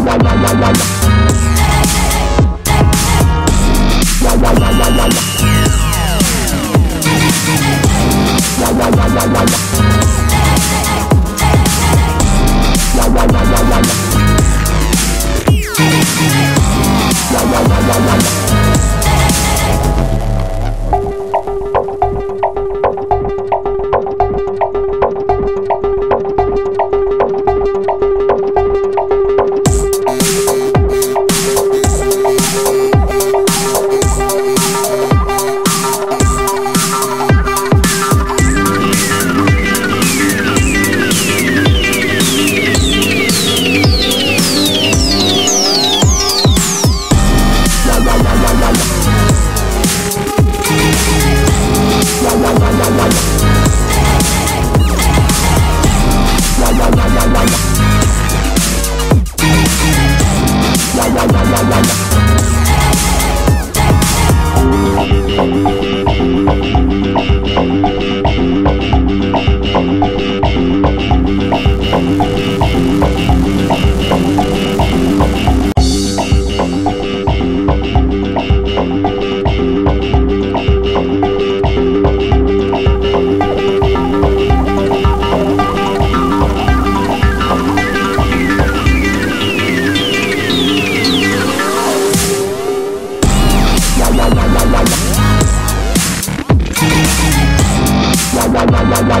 Yeah. la la la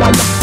one.